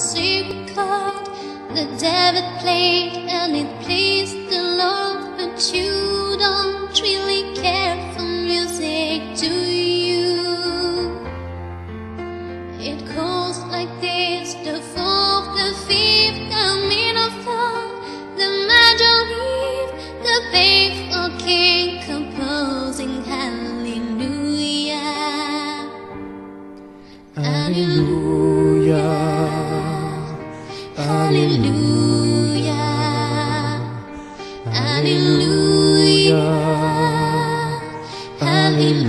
secret chord the David played and it pleased the Lord, but you don't really care for music, do you? It goes like this: the fourth, the fifth, the minor fall, the major lead, the faithful king composing hallelujah. Hallelujah. Hallelujah. Hallelujah. Hallelujah.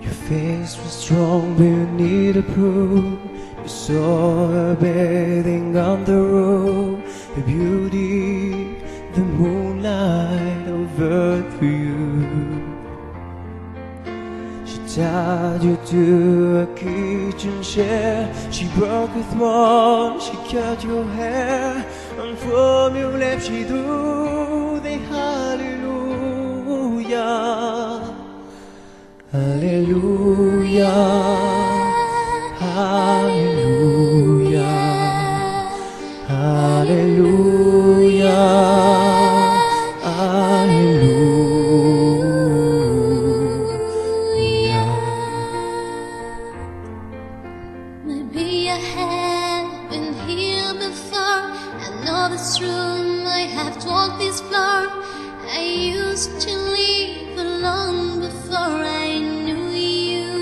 Your face was strong, but you need a proof. You saw her bathing on the road, the beauty, the moonlight over to you. Tied you to a kitchen chair. She broke with one, she cut your hair, and from your lips she drew the hallelujah. Hallelujah. Hallelujah. Hallelujah. I this room, I have walked this floor. I used to live alone before I knew you.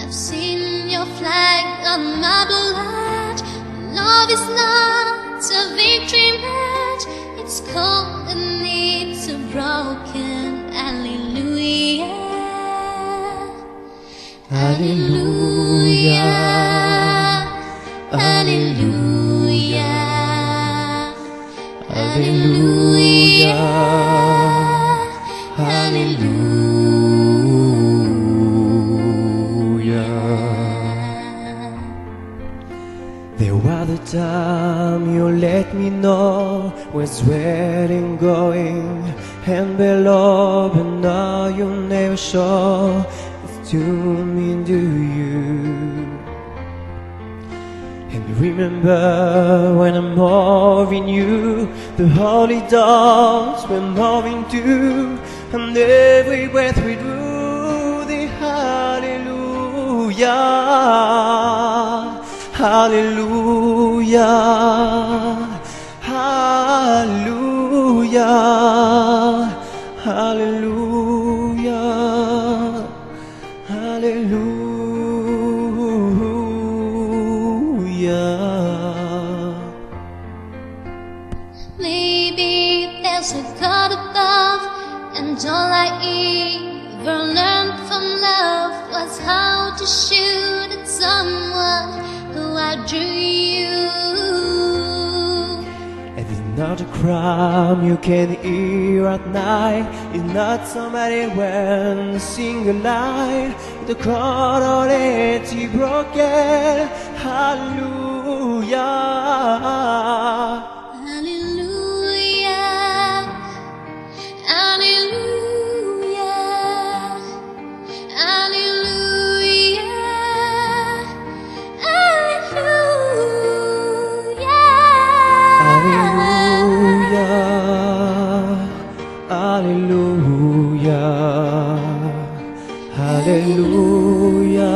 I've seen your flag on my blood. Love is not a victory match, it's cold and it's a broken hallelujah. Hallelujah. Hallelujah. There was a time you let me know where's wedding going and below, but now you never show it's to me, do you? And remember when I'm moving you, the holy dogs were moving too, and every breath we drew the hallelujah, hallelujah, hallelujah, hallelujah. Hallelujah. Maybe there's a God above, and all I ever learned from love was how to shoot at someone outdrew you. And it's not a crime you can hear at night. It's not somebody when a single line. The chord already broken. Hallelujah. Halleluja.